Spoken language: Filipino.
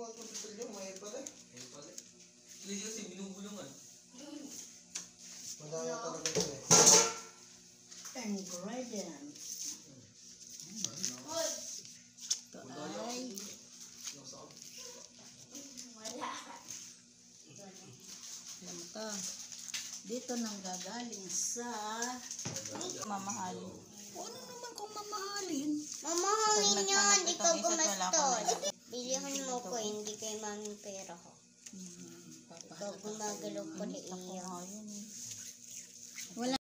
Huwag ko sa yung may pala. Ayun pala. Hindi kasi binubulungan. Madami talaga ito eh. Ingredients. Ito ay Alam ka, dito nang gagaling sa mamahalin. O, ano naman kung mamahalin? Mamahalin Pag niya, naghanap hindi kay mami pera ko. Hmm, Ikaw gumagalaw pa ni Iya. eh. Wala